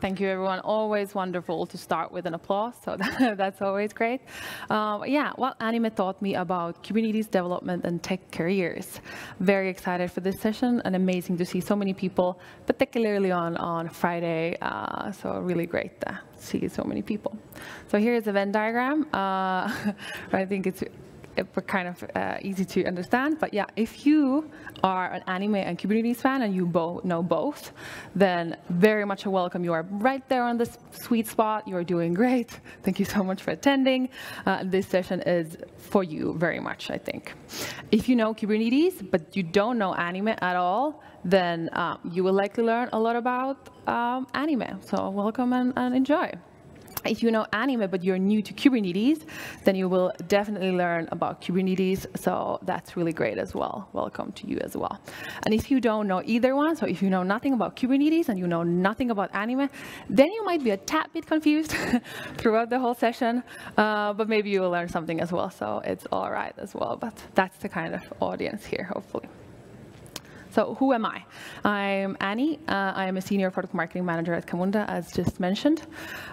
Thank you, everyone. Always wonderful to start with an applause, so that's always great. Um, yeah, what anime taught me about Kubernetes development and tech careers. Very excited for this session and amazing to see so many people, particularly on, on Friday. Uh, so really great to see so many people. So here's a Venn diagram. Uh, I think it's kind of uh, easy to understand. But yeah, if you are an anime and Kubernetes fan and you bo know both, then very much a welcome. You are right there on the sweet spot. You're doing great. Thank you so much for attending. Uh, this session is for you very much, I think. If you know Kubernetes, but you don't know anime at all, then uh, you will likely learn a lot about um, anime. So welcome and, and enjoy if you know anime but you're new to Kubernetes, then you will definitely learn about Kubernetes. So that's really great as well. Welcome to you as well. And if you don't know either one, so if you know nothing about Kubernetes and you know nothing about anime, then you might be a tad bit confused throughout the whole session, uh, but maybe you will learn something as well. So it's all right as well. But that's the kind of audience here, hopefully. So who am I? I'm Annie. Uh, I am a senior product marketing manager at Camunda, as just mentioned.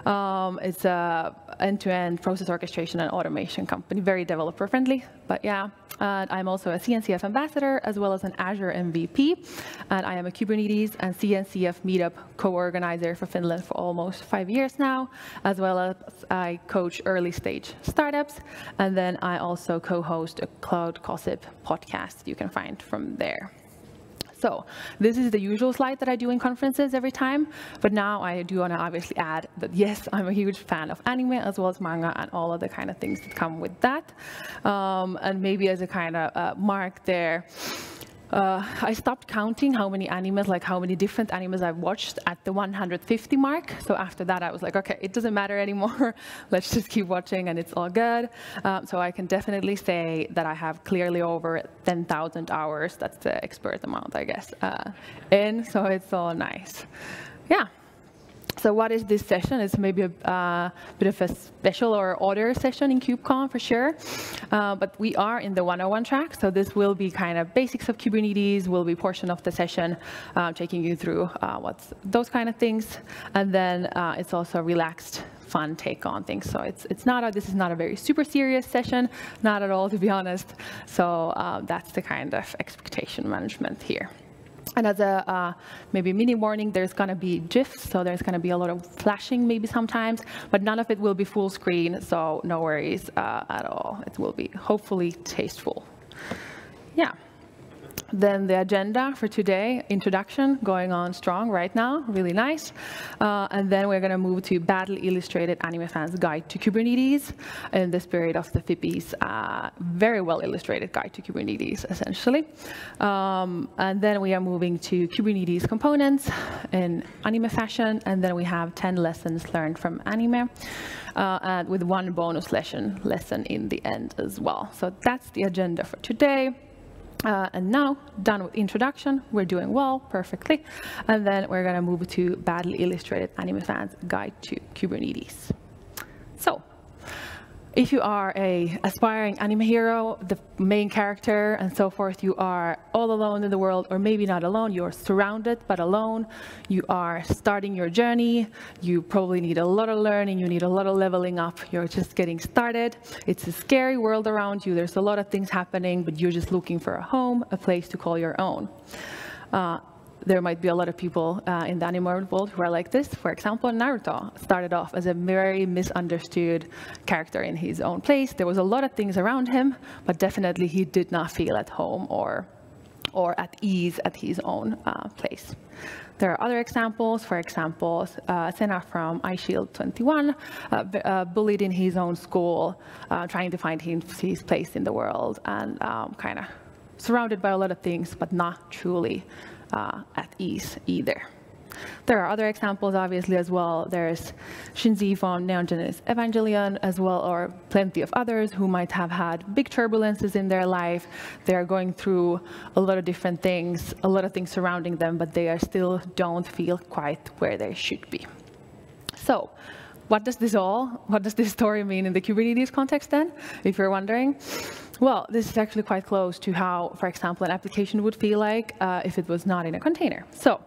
Um, it's a end-to-end process orchestration and automation company, very developer friendly. But yeah, and I'm also a CNCF ambassador as well as an Azure MVP. And I am a Kubernetes and CNCF meetup co-organizer for Finland for almost five years now, as well as I coach early stage startups. And then I also co-host a Cloud Gossip podcast you can find from there. So this is the usual slide that I do in conferences every time, but now I do want to obviously add that yes, I'm a huge fan of anime as well as manga and all of the kind of things that come with that. Um, and maybe as a kind of uh, mark there, uh, I stopped counting how many animes, like how many different animes I've watched at the 150 mark. So after that, I was like, okay, it doesn't matter anymore. Let's just keep watching and it's all good. Um, so I can definitely say that I have clearly over 10,000 hours. That's the expert amount, I guess, uh, in. So it's all nice. Yeah. So what is this session? It's maybe a uh, bit of a special or other session in KubeCon for sure. Uh, but we are in the 101 track, so this will be kind of basics of Kubernetes, will be portion of the session, uh, taking you through uh, what's those kind of things. And then uh, it's also a relaxed fun take on things. So it's it's not a, this is not a very super serious session, not at all to be honest. So uh, that's the kind of expectation management here. And as a uh, maybe mini warning, there's going to be GIFs, so there's going to be a lot of flashing maybe sometimes, but none of it will be full screen, so no worries uh, at all. It will be hopefully tasteful. Yeah. Then the agenda for today, introduction, going on strong right now, really nice. Uh, and then we're going to move to Badly Illustrated Anime Fans Guide to Kubernetes in the spirit of the Phippy's uh, very well illustrated guide to Kubernetes, essentially. Um, and then we are moving to Kubernetes components in anime fashion. And then we have 10 lessons learned from anime. Uh, and with one bonus lesson, lesson in the end as well. So that's the agenda for today. Uh, and now, done with introduction, we're doing well, perfectly. And then we're gonna move to Badly Illustrated Anime Fans Guide to Kubernetes. If you are a aspiring anime hero, the main character and so forth, you are all alone in the world, or maybe not alone, you're surrounded but alone. You are starting your journey. You probably need a lot of learning. You need a lot of leveling up. You're just getting started. It's a scary world around you. There's a lot of things happening, but you're just looking for a home, a place to call your own. Uh, there might be a lot of people uh, in the anime world who are like this. For example, Naruto started off as a very misunderstood character in his own place. There was a lot of things around him, but definitely he did not feel at home or, or at ease at his own uh, place. There are other examples, for example, uh, Sena from Eyeshield 21, uh, uh, bullied in his own school, uh, trying to find his, his, place in the world, and um, kind of surrounded by a lot of things, but not truly uh, at ease either. There are other examples, obviously, as well. There's Shinji from Neon Genesis Evangelion, as well, or plenty of others who might have had big turbulences in their life. They are going through a lot of different things, a lot of things surrounding them, but they are still don't feel quite where they should be. So, what does this all, what does this story mean in the Kubernetes context then, if you're wondering? Well, this is actually quite close to how, for example, an application would feel like uh, if it was not in a container. So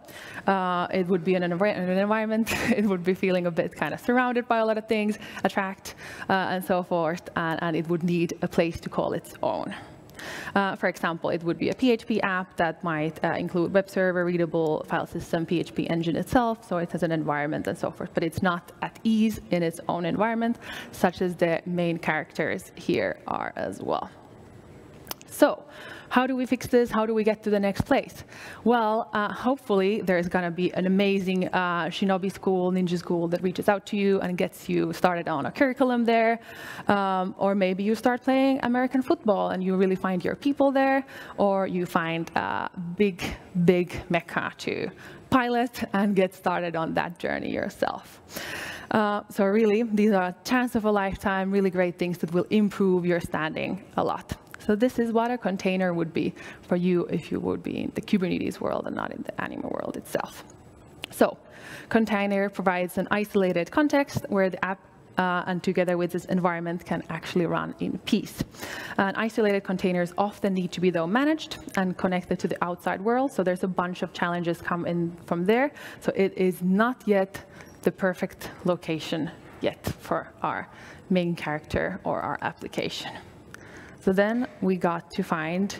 uh, it would be in an, env an, environment, it would be feeling a bit kind of surrounded by a lot of things, attract, uh, and so forth, and, and it would need a place to call its own. Uh, for example, it would be a PHP app that might uh, include web server, readable file system, PHP engine itself, so it has an environment and so forth, but it's not at ease in its own environment, such as the main characters here are as well. So how do we fix this? How do we get to the next place? Well, uh, hopefully there's going to be an amazing uh, Shinobi school, ninja school that reaches out to you and gets you started on a curriculum there. Um, or maybe you start playing American football and you really find your people there. Or you find a big, big mecha to pilot and get started on that journey yourself. Uh, so really, these are a chance of a lifetime, really great things that will improve your standing a lot. So this is what a container would be for you if you would be in the Kubernetes world and not in the Anima world itself. So container provides an isolated context where the app uh, and together with this environment can actually run in peace. And isolated containers often need to be though managed and connected to the outside world. So there's a bunch of challenges come in from there. So it is not yet the perfect location yet for our main character or our application. So then we got to find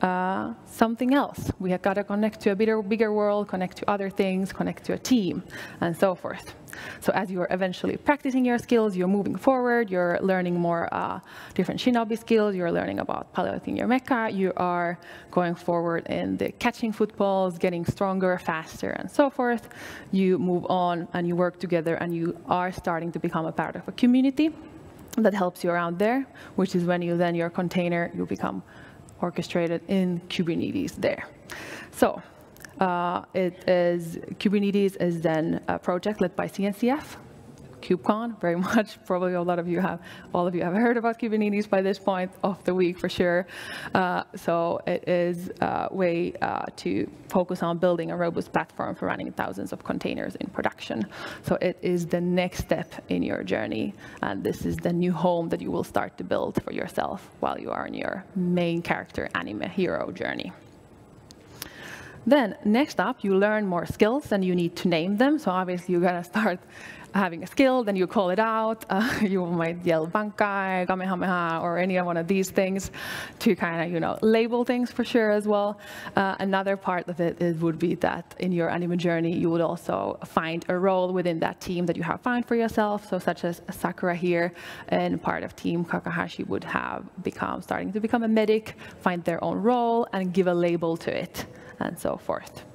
uh, something else. We had got to connect to a bigger, bigger world, connect to other things, connect to a team, and so forth. So as you are eventually practicing your skills, you're moving forward, you're learning more uh, different shinobi skills, you're learning about piloting your mecha, you are going forward in the catching footballs, getting stronger, faster, and so forth. You move on and you work together and you are starting to become a part of a community that helps you around there, which is when you then your container, you become orchestrated in Kubernetes there. So uh, it is Kubernetes is then a project led by CNCF, KubeCon very much. Probably a lot of you have, all of you have heard about Kubernetes by this point of the week for sure. Uh, so it is a way uh, to focus on building a robust platform for running thousands of containers in production. So it is the next step in your journey. And this is the new home that you will start to build for yourself while you are on your main character anime hero journey. Then next up, you learn more skills and you need to name them. So obviously you're gonna start having a skill, then you call it out. Uh, you might yell Bankai, Kamehameha, or any one of these things to kind of, you know, label things for sure as well. Uh, another part of it is, would be that in your anime journey, you would also find a role within that team that you have found for yourself. So such as Sakura here and part of team Kakahashi would have become, starting to become a medic, find their own role and give a label to it and so forth.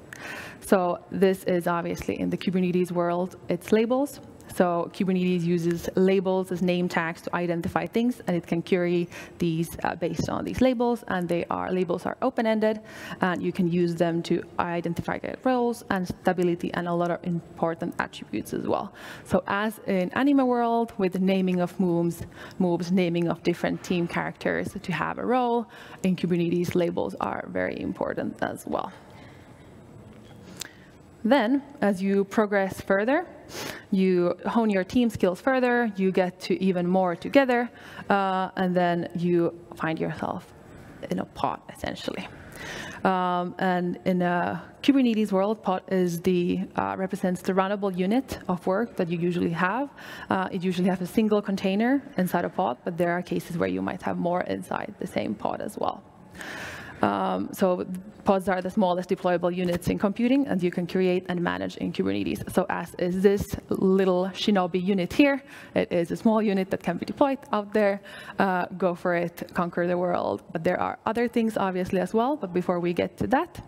So this is obviously in the Kubernetes world, it's labels. So Kubernetes uses labels as name tags to identify things, and it can query these uh, based on these labels, and they are labels are open-ended, and you can use them to identify roles and stability and a lot of important attributes as well. So as in Anima world, with naming of moves, moves, naming of different team characters to have a role, in Kubernetes labels are very important as well. Then, as you progress further, you hone your team skills further, you get to even more together, uh, and then you find yourself in a pod, essentially. Um, and in a Kubernetes world, pod is the uh, represents the runnable unit of work that you usually have. Uh, it usually has a single container inside a pod, but there are cases where you might have more inside the same pod as well. Um, so pods are the smallest deployable units in computing, and you can create and manage in Kubernetes. So as is this little Shinobi unit here, it is a small unit that can be deployed out there. Uh, go for it, conquer the world. But there are other things, obviously, as well. But before we get to that,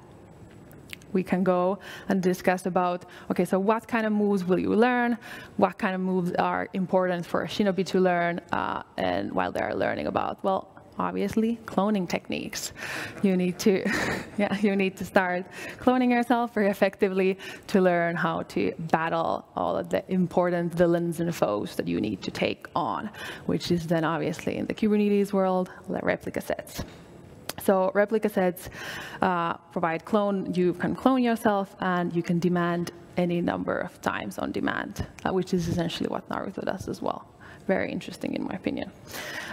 we can go and discuss about, okay, so what kind of moves will you learn? What kind of moves are important for Shinobi to learn? Uh, and while they're learning about, well, obviously cloning techniques. You need to, yeah, you need to start cloning yourself very effectively to learn how to battle all of the important villains and foes that you need to take on, which is then obviously in the Kubernetes world, replica sets. So replica sets uh, provide clone, you can clone yourself and you can demand any number of times on demand, uh, which is essentially what Naruto does as well. Very interesting in my opinion.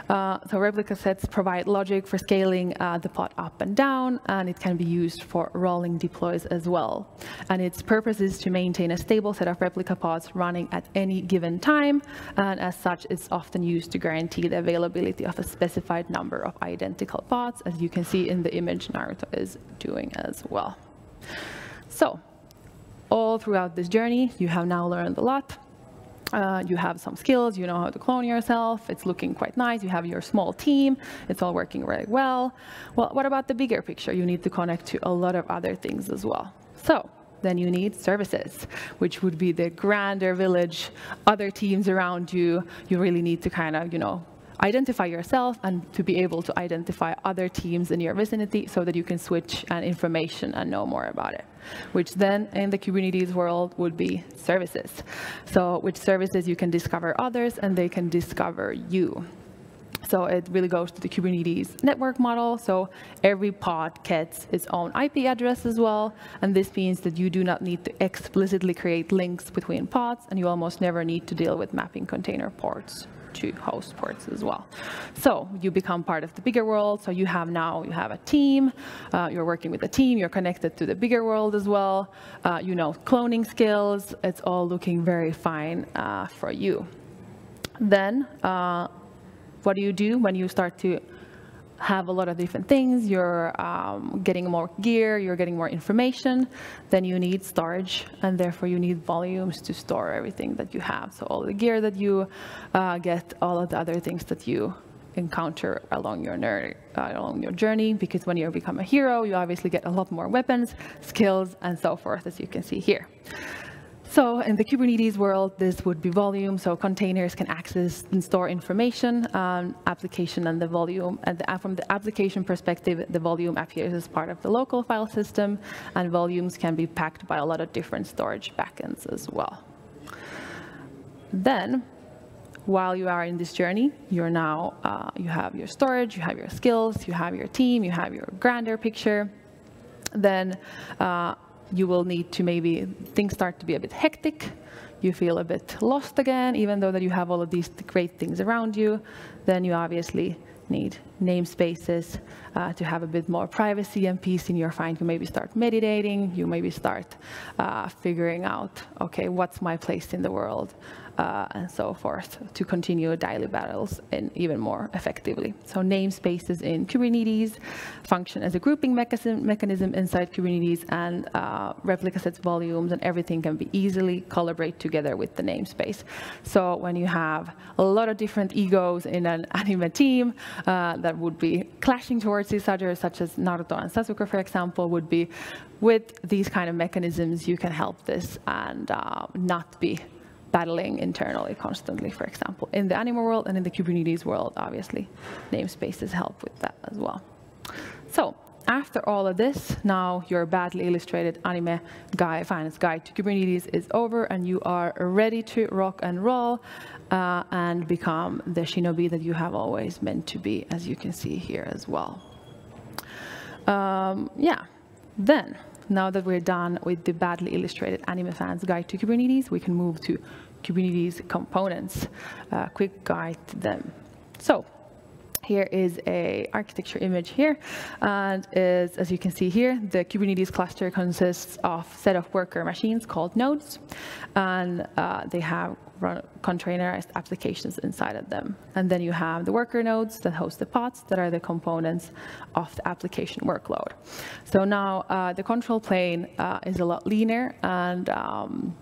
Uh, so replica sets provide logic for scaling uh, the pod up and down, and it can be used for rolling deploys as well. And its purpose is to maintain a stable set of replica pods running at any given time, and as such, it's often used to guarantee the availability of a specified number of identical pods, as you can see in the image Naruto is doing as well. So all throughout this journey, you have now learned a lot. Uh, you have some skills, you know how to clone yourself, it's looking quite nice, you have your small team, it's all working really well. Well, what about the bigger picture? You need to connect to a lot of other things as well. So then you need services, which would be the grander village, other teams around you. You really need to kind of, you know, identify yourself and to be able to identify other teams in your vicinity so that you can switch and information and know more about it, which then in the Kubernetes world would be services. So which services you can discover others and they can discover you. So it really goes to the Kubernetes network model. So every pod gets its own IP address as well. And this means that you do not need to explicitly create links between pods, and you almost never need to deal with mapping container ports to host ports as well. So you become part of the bigger world. So you have now, you have a team, uh, you're working with a team, you're connected to the bigger world as well. Uh, you know cloning skills, it's all looking very fine uh, for you. Then uh, what do you do when you start to have a lot of different things, you're um, getting more gear, you're getting more information, then you need storage, and therefore you need volumes to store everything that you have. So all the gear that you uh, get, all of the other things that you encounter along your, nerd, uh, along your journey, because when you become a hero, you obviously get a lot more weapons, skills, and so forth, as you can see here. So in the Kubernetes world, this would be volume. So containers can access and store information, um, application and the volume. And the, from the application perspective, the volume appears as part of the local file system, and volumes can be packed by a lot of different storage backends as well. Then, while you are in this journey, you're now, uh, you have your storage, you have your skills, you have your team, you have your grander picture. Then uh, you will need to maybe, things start to be a bit hectic, you feel a bit lost again, even though that you have all of these great things around you, then you obviously need namespaces uh, to have a bit more privacy and peace in your mind. You maybe start meditating, you maybe start uh, figuring out, okay, what's my place in the world? Uh, and so forth to continue daily battles in even more effectively. So namespaces in Kubernetes function as a grouping mechanism, mechanism inside Kubernetes and uh, replica sets volumes and everything can be easily collaborate together with the namespace. So when you have a lot of different egos in an anime team uh, that would be clashing towards each other, such as Naruto and Sasuke, for example, would be with these kind of mechanisms, you can help this and uh, not be battling internally constantly, for example. In the Anima world and in the Kubernetes world, obviously, namespaces help with that as well. So after all of this, now your badly illustrated anime guy, finance guide to Kubernetes is over and you are ready to rock and roll uh, and become the shinobi that you have always meant to be, as you can see here as well. Um, yeah, then now that we're done with the badly illustrated anime fans guide to Kubernetes, we can move to Kubernetes components. A quick guide to them. So here is a architecture image here, and is, as you can see here, the Kubernetes cluster consists of set of worker machines called nodes, and uh, they have run containerized applications inside of them. And then you have the worker nodes that host the pods that are the components of the application workload. So now uh, the control plane uh, is a lot leaner and um,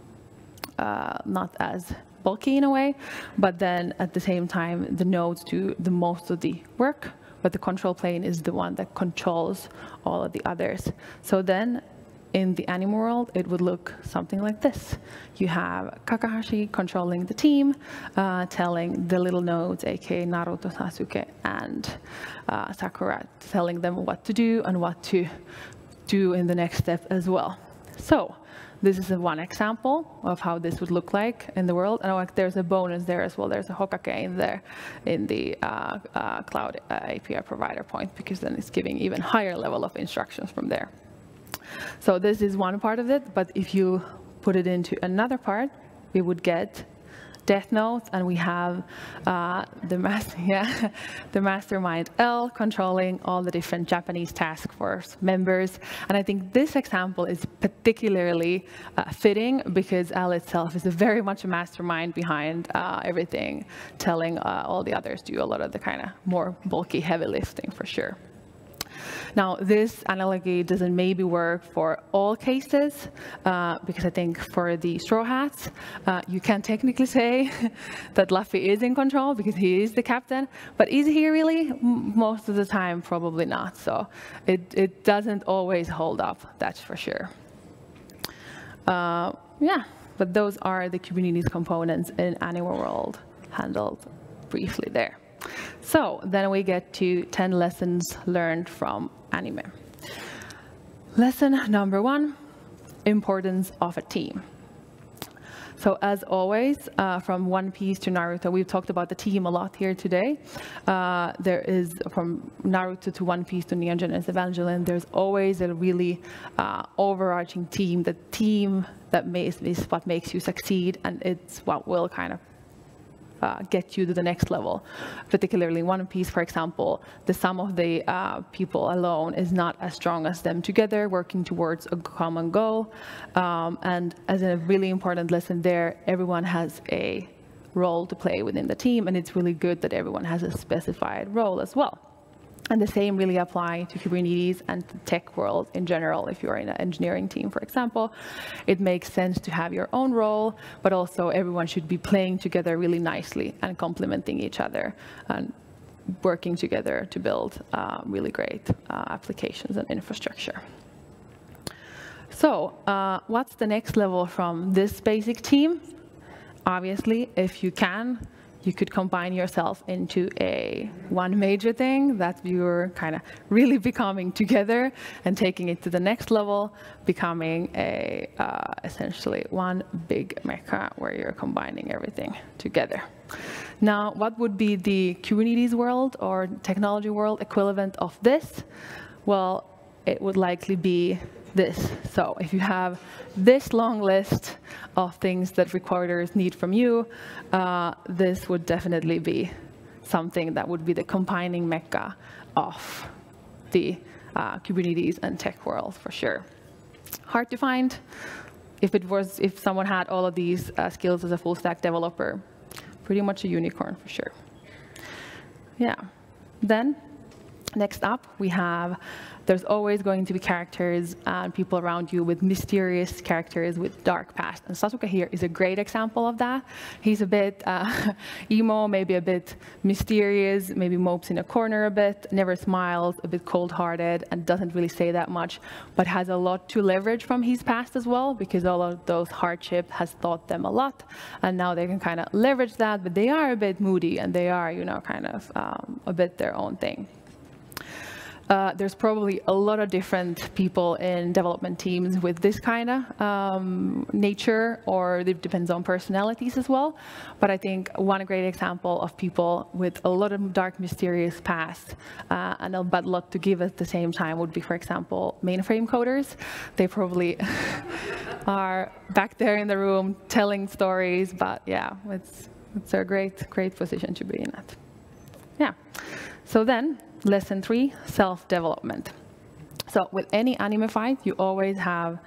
uh, not as bulky in a way, but then at the same time, the nodes do the most of the work, but the control plane is the one that controls all of the others. So then in the Anima world, it would look something like this. You have Kakahashi controlling the team, uh, telling the little nodes, aka Naruto, Sasuke, and uh, Sakura, telling them what to do and what to do in the next step as well. So this is one example of how this would look like in the world. And like there's a bonus there as well. There's a Hokage in there in the uh, uh, cloud API provider point because then it's giving even higher level of instructions from there. So this is one part of it, but if you put it into another part, we would get Death Note, and we have uh, the, mas yeah, the Mastermind L controlling all the different Japanese task force members. And I think this example is particularly uh, fitting because L itself is very much a mastermind behind uh, everything, telling uh, all the others do a lot of the kind of more bulky heavy lifting for sure. Now, this analogy doesn't maybe work for all cases, uh, because I think for the Straw Hats, uh, you can technically say that Luffy is in control because he is the captain, but is he really? most of the time, probably not. So it, it doesn't always hold up, that's for sure. Uh, yeah, but those are the Kubernetes components in Anime World handled briefly there. So then we get to 10 lessons learned from anime. Lesson number one, importance of a team. So as always, uh, from One Piece to Naruto, we've talked about the team a lot here today. Uh, there is, from Naruto to One Piece to Neon Genesis Evangelion, there's always a really uh, overarching team, the team that makes, is what makes you succeed, and it's what will kind of uh, get you to the next level. Particularly One Piece, for example, the sum of the uh, people alone is not as strong as them together working towards a common goal. Um, and as a really important lesson there, everyone has a role to play within the team, and it's really good that everyone has a specified role as well. And the same really apply to Kubernetes and the tech world in general. If you're in an engineering team, for example, it makes sense to have your own role, but also everyone should be playing together really nicely and complementing each other and working together to build uh, really great uh, applications and infrastructure. So uh, what's the next level from this basic team? Obviously, if you can, you could combine yourself into a one major thing that you're kind of really becoming together and taking it to the next level, becoming a uh, essentially one big mecha where you're combining everything together. Now, what would be the Kubernetes world or technology world equivalent of this? Well, it would likely be this. So if you have this long list of things that recorders need from you, uh, this would definitely be something that would be the combining mecha of the uh, Kubernetes and tech world for sure. Hard to find. If it was, if someone had all of these uh, skills as a full stack developer, pretty much a unicorn for sure. Yeah. Then, next up, we have there's always going to be characters and people around you with mysterious characters with dark past. And Sasuke here is a great example of that. He's a bit uh, emo, maybe a bit mysterious, maybe mopes in a corner a bit, never smiles, a bit cold-hearted, and doesn't really say that much, but has a lot to leverage from his past as well, because all of those hardship has taught them a lot, and now they can kind of leverage that, but they are a bit moody, and they are, you know, kind of um, a bit their own thing. Uh, there's probably a lot of different people in development teams with this kind of um, nature, or it depends on personalities as well. But I think one great example of people with a lot of dark, mysterious past uh, and a bad lot to give at the same time would be, for example, mainframe coders. They probably are back there in the room telling stories, but yeah, it's, it's a great, great position to be in at. Yeah. So then, lesson three, self-development. So with any anime fight, you always have,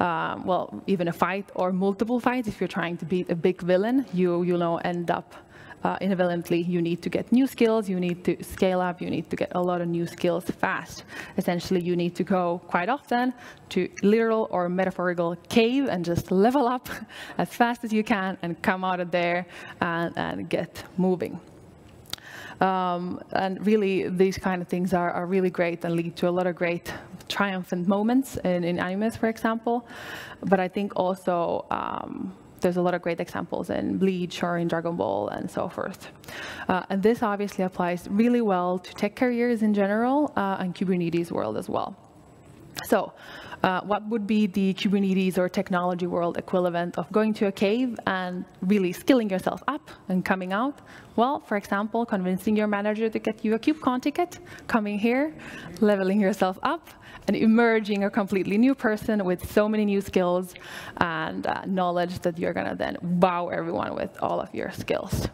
uh, well, even a fight or multiple fights. If you're trying to beat a big villain, you, you know, end up uh, inevitably, you need to get new skills, you need to scale up, you need to get a lot of new skills fast. Essentially, you need to go quite often to literal or metaphorical cave and just level up as fast as you can and come out of there and, and get moving. Um, and really, these kind of things are, are, really great and lead to a lot of great triumphant moments in, in animes, for example. But I think also um, there's a lot of great examples in Bleach or in Dragon Ball and so forth. Uh, and this obviously applies really well to tech careers in general uh, and Kubernetes world as well. So Uh, what would be the Kubernetes or technology world equivalent of going to a cave and really skilling yourself up and coming out? Well, for example, convincing your manager to get you a KubeCon ticket, coming here, leveling yourself up, and emerging a completely new person with so many new skills and uh, knowledge that you're going to then wow everyone with all of your skills.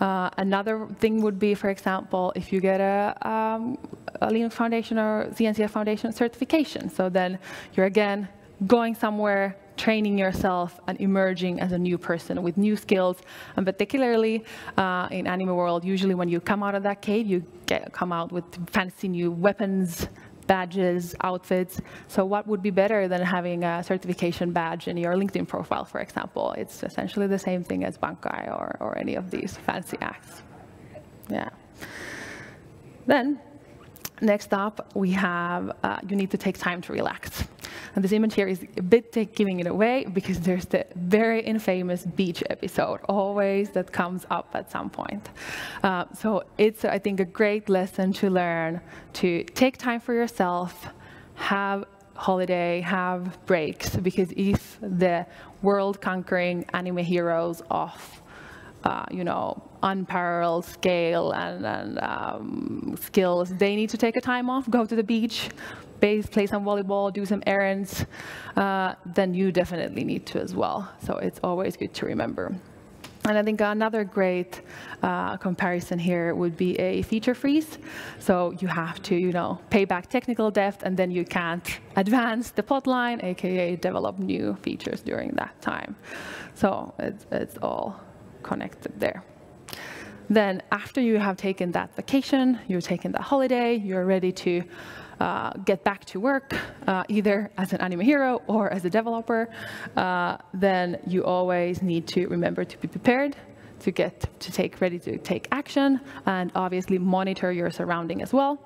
Uh, another thing would be, for example, if you get a, um, a Linux Foundation or CNCF Foundation certification. So then you're again going somewhere, training yourself and emerging as a new person with new skills. And particularly uh, in Anime World, usually when you come out of that cave, you get, come out with fancy new weapons, badges, outfits. So what would be better than having a certification badge in your LinkedIn profile, for example? It's essentially the same thing as Bankai or, or any of these fancy acts. Yeah. Then, next up, we have uh, you need to take time to relax. And this image here is a bit giving it away because there's the very infamous beach episode, always that comes up at some point. Uh, so it's, I think, a great lesson to learn to take time for yourself, have holiday, have breaks, because if the world-conquering anime heroes of uh, you know, unparalleled scale and, and um, skills, they need to take a time off, go to the beach, base, play some volleyball, do some errands, uh, then you definitely need to as well. So it's always good to remember. And I think another great uh, comparison here would be a feature freeze. So you have to, you know, pay back technical debt, and then you can't advance the plotline, aka develop new features during that time. So it's, it's all connected there. Then after you have taken that vacation, you've taken that holiday, you're ready to uh, get back to work, uh, either as an anime hero or as a developer, uh, then you always need to remember to be prepared to get to take ready to take action and obviously monitor your surrounding as well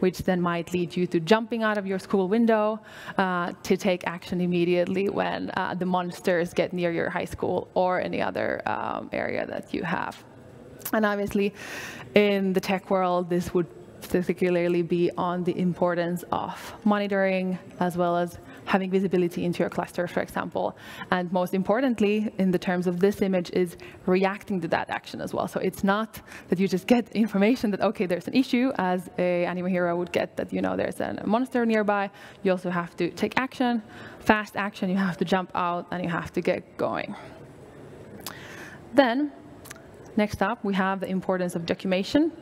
which then might lead you to jumping out of your school window uh, to take action immediately when uh, the monsters get near your high school or any other um, area that you have. And obviously, in the tech world, this would particularly be on the importance of monitoring as well as having visibility into your cluster, for example. And most importantly, in the terms of this image, is reacting to that action as well. So it's not that you just get information that, OK, there's an issue, as a anime hero would get that, you know, there's a monster nearby. You also have to take action, fast action. You have to jump out, and you have to get going. Then Next up, we have the importance of documentation.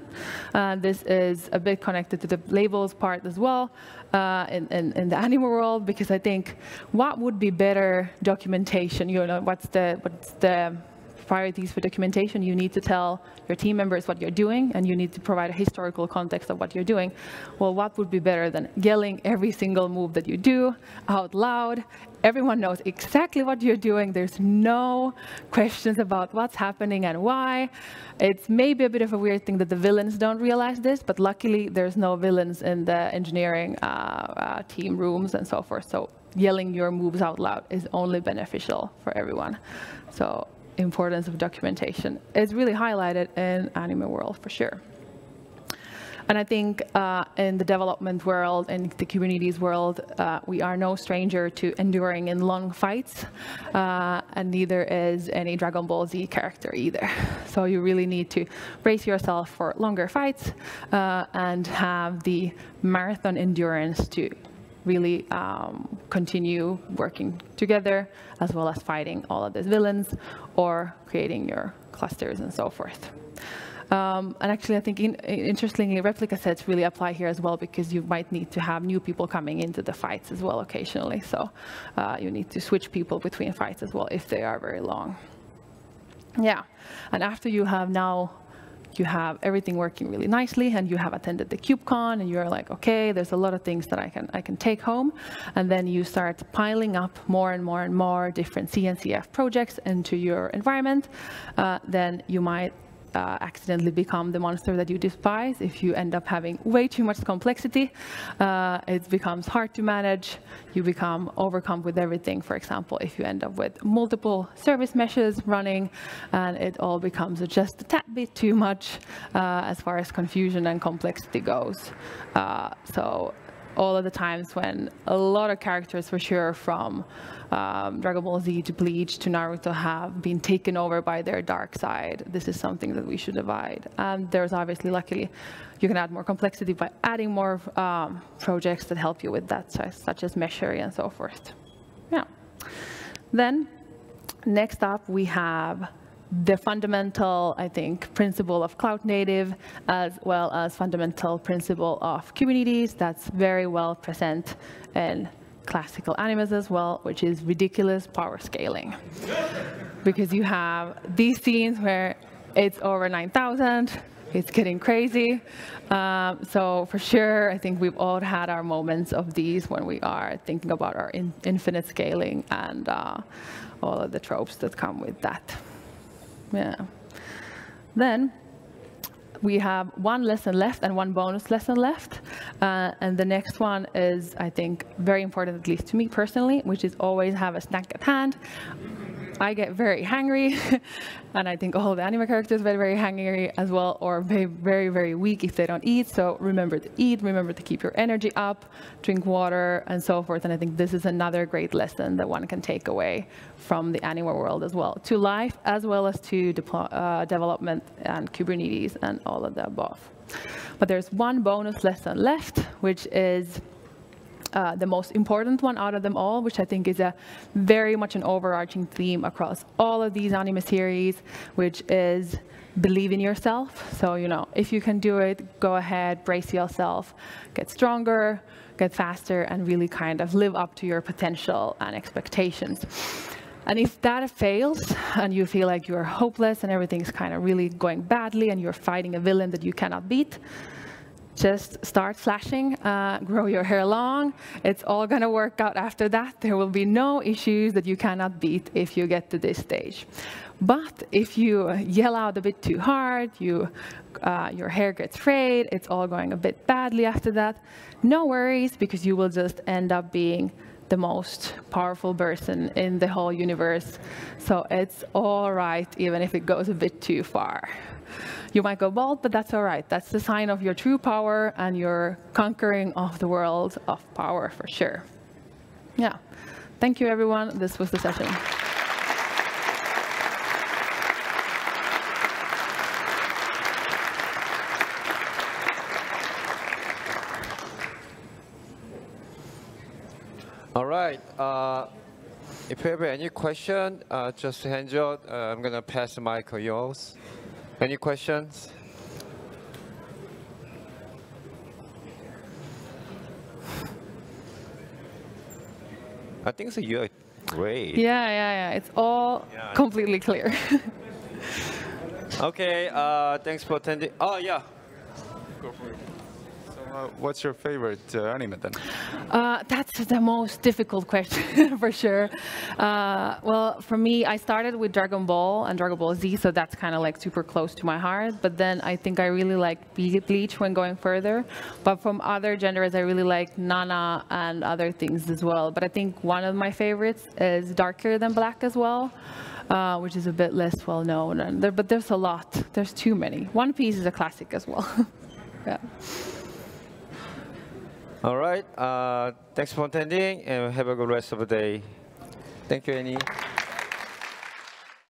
Uh, this is a bit connected to the labels part as well uh, in, in, in, the animal world, because I think what would be better documentation? You know, what's the, what's the priorities for documentation, you need to tell your team members what you're doing, and you need to provide a historical context of what you're doing. Well, what would be better than yelling every single move that you do out loud? Everyone knows exactly what you're doing. There's no questions about what's happening and why. It's maybe a bit of a weird thing that the villains don't realize this, but luckily there's no villains in the engineering uh, uh, team rooms and so forth. So yelling your moves out loud is only beneficial for everyone. So importance of documentation is really highlighted in anime world for sure. And I think uh, in the development world, in the Kubernetes world, uh, we are no stranger to enduring in long fights, uh, and neither is any Dragon Ball Z character either. So you really need to brace yourself for longer fights uh, and have the marathon endurance to really um, continue working together, as well as fighting all of these villains or creating your clusters and so forth. Um, and actually, I think in, interestingly, replica sets really apply here as well because you might need to have new people coming into the fights as well occasionally. So uh, you need to switch people between fights as well if they are very long. Yeah, and after you have now you have everything working really nicely and you have attended the KubeCon and you're like, okay, there's a lot of things that I can, I can take home. And then you start piling up more and more and more different CNCF projects into your environment. Uh, then you might uh, accidentally become the monster that you despise. If you end up having way too much complexity, uh, it becomes hard to manage. You become overcome with everything. For example, if you end up with multiple service meshes running, and it all becomes just a tad bit too much uh, as far as confusion and complexity goes. Uh, so all of the times when a lot of characters for sure from um, Dragon Ball Z to Bleach to Naruto have been taken over by their dark side. This is something that we should avoid. And there's obviously, luckily, you can add more complexity by adding more um, projects that help you with that, such as Meshery and so forth. Yeah. Then, next up, we have the fundamental, I think, principle of cloud native, as well as fundamental principle of Kubernetes that's very well present in classical animes as well, which is ridiculous power scaling. because you have these scenes where it's over 9,000, it's getting crazy. Um, so for sure, I think we've all had our moments of these when we are thinking about our in infinite scaling and uh, all of the tropes that come with that. Yeah. Then we have one lesson left and one bonus lesson left. Uh, and the next one is, I think, very important, at least to me personally, which is always have a snack at hand. I get very hangry, and I think all the anime characters get very hangry as well, or very, very weak if they don't eat. So remember to eat, remember to keep your energy up, drink water, and so forth. And I think this is another great lesson that one can take away from the anime world as well, to life as well as to uh, development and Kubernetes and all of the above. But there's one bonus lesson left, which is uh, the most important one out of them all, which I think is a very much an overarching theme across all of these anime series, which is believe in yourself. So, you know, if you can do it, go ahead, brace yourself, get stronger, get faster, and really kind of live up to your potential and expectations. And if that fails and you feel like you're hopeless and everything's kind of really going badly and you're fighting a villain that you cannot beat, just start flashing, uh, grow your hair long. It's all going to work out after that. There will be no issues that you cannot beat if you get to this stage. But if you yell out a bit too hard, you, uh, your hair gets frayed, it's all going a bit badly after that, no worries, because you will just end up being the most powerful person in the whole universe. So it's all right, even if it goes a bit too far. You might go bald, but that's all right. That's the sign of your true power and your conquering of the world of power for sure. Yeah. Thank you, everyone. This was the session. All right. Uh, if you have any question, uh, just hand out. Uh, I'm going to pass the mic to yours. Any questions? I think so you're great. Yeah, yeah, yeah. It's all yeah. completely clear. okay, uh, thanks for attending. Oh, yeah. Go for it. Uh, what's your favorite uh, anime then? Uh, that's the most difficult question for sure. Uh, well, for me, I started with Dragon Ball and Dragon Ball Z, so that's kind of like super close to my heart. But then I think I really like Bleach when going further. But from other genres, I really like Nana and other things as well. But I think one of my favorites is Darker Than Black as well. Uh, which is a bit less well known. There, but there's a lot. There's too many. One Piece is a classic as well. yeah. All right. Uh, thanks for attending and have a good rest of the day. Thank you, Annie.